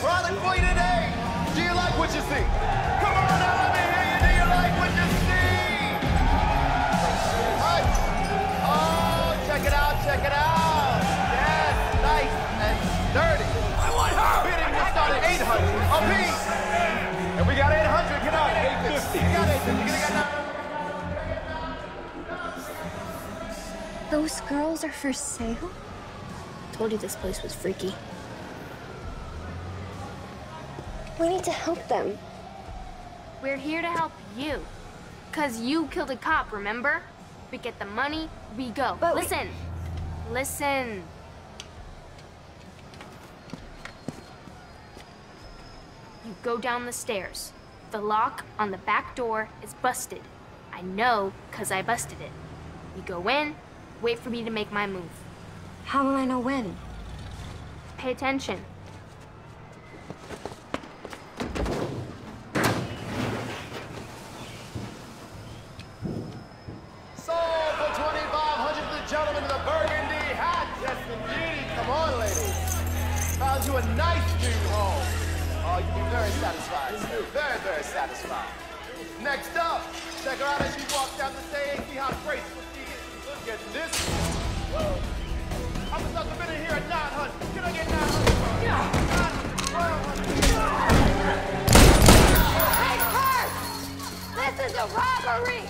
product for you today? Do you like what you see? Come on now, let me hear you. Do you like what you see? Right. Oh, check it out, check it out. Yes, nice and sturdy. I want her. Bidding just started 800 a piece. And we got 800. Get out. 850. We got 850. Get it, got Those girls are for sale? Told you this place was freaky. We need to help them. We're here to help you. Cause you killed a cop, remember? We get the money, we go. But we- Listen. Listen. You go down the stairs. The lock on the back door is busted. I know, cause I busted it. You go in, wait for me to make my move. How will I know when? Pay attention. You a nice new home. Oh, you'll be very satisfied. Very, very satisfied. Next up, check her out as she walks down the stage. See how graceful she is. Look at this. Woo. I'm to been in here at 900. Can I get 900? Yeah. 900. Hey, Kurt! This is a robbery!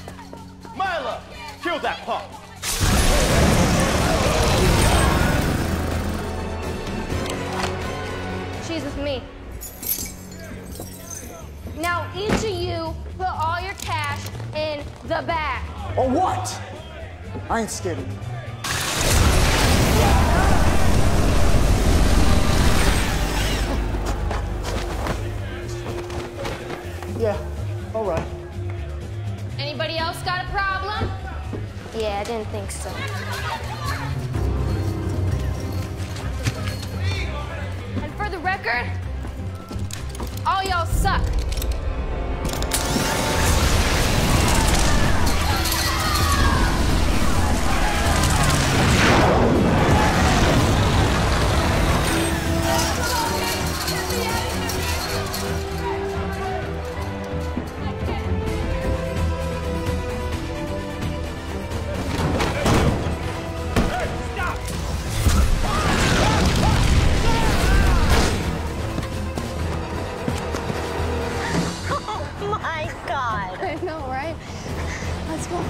Myla, kill that punk. Each of you put all your cash in the bag. Or what? I ain't scared of you. Yeah, all right. Anybody else got a problem? Yeah, I didn't think so. And for the record, all y'all suck. my God. I know, right? Let's go.